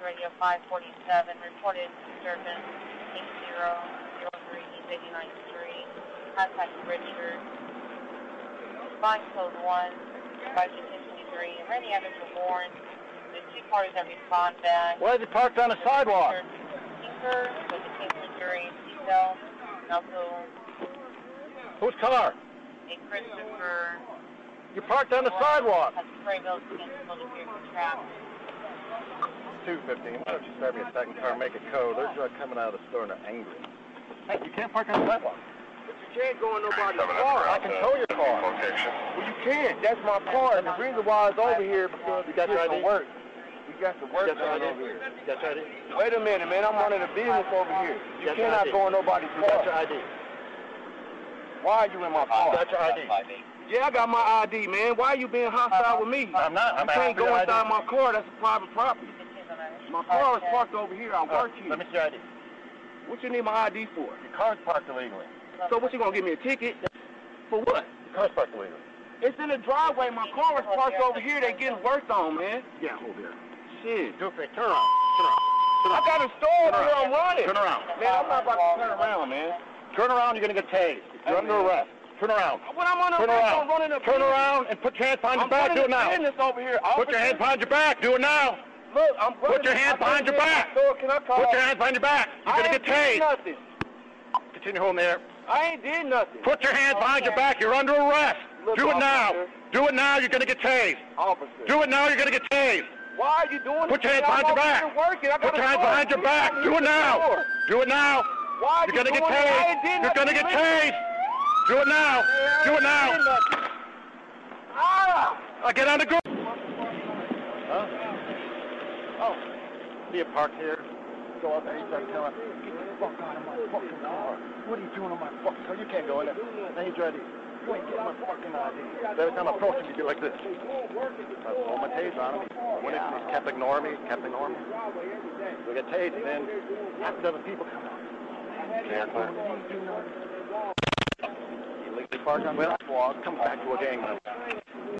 Radio 547, reported disturbance 8003 East 89th Street. Contact Richard. Respond code 1, budget 53. If any others are warned, the two parties that respond back. Why is it parked on the sidewalk? Speaker with the Kingston jury seatbelt, and also Whose car? a Christopher You parked on the sidewalk. has spray built against the traffic. 215. Why don't you start me a second car, make it code? They're just coming out of the store and they're angry. Hey, you can't park on the sidewalk. But you can't go in nobody's car. I can tow your car. Well, you can't. That's my car. And the reason why it's over here because You got your it's ID? to work. We got to work You got your done ID? over here. You got your ID? Wait a minute, man. I'm running a business over here. You got your cannot go in nobody's You got your car. ID? Why are you in my You car? got your ID? Yeah, I got my ID, man. Why are you being hostile with me? I'm not. I'm You can't go inside ID. my car. That's a private property. My car is parked over here. I work here. Let me see your ID. What you need my ID for? Your car's parked illegally. So what you gonna give me a ticket? For what? Your car's parked illegally. It's in the driveway. My car is parked over here. They're getting worked on, man. Yeah, hold there. Shit. Do it for Turn around. Turn around. Turn I got a store over here. I'm running. Turn around. Man, I'm not about to turn around, man. Turn around, you're going to get tased. You're under arrest. Turn around. When I'm on the Turn around. I'm running a Turn around and put your hands behind your I'm back. Do it now. over here. Put your hands behind your back. Do it now. Look, I'm Put running your hands behind your back. Can I call? Put your hands behind your back. You're I going to ain't get tased. nothing. Continue holding there. I ain't did nothing. Put your hands behind your back. You're under arrest. Look, Do it now. Do it now. You're going to get tased. Officer. Do it now. You're going to get tased. Why are you doing Put this? your hands behind I'm your back. Working. I got Put your hands behind your back. Do it now. Do it now. Why are You're you to get doing this? I ain't tased. You're going to get tased. Do it now. Do it now. nothing. Ah! Uh, get on the group. Huh? Oh. See you parked here. Go up there. You start telling get the fuck out of my fucking car. What are you doing on my fucking car? You can't go in there. I need your ID. You ain't getting my fucking ID. Every time I approach him, you do like this. I pull my taser on him. When he he kept ignoring me, kept ignoring me. We get tased, and then half a dozen people come out. Can't parked on the sidewalk, comes back to a gang.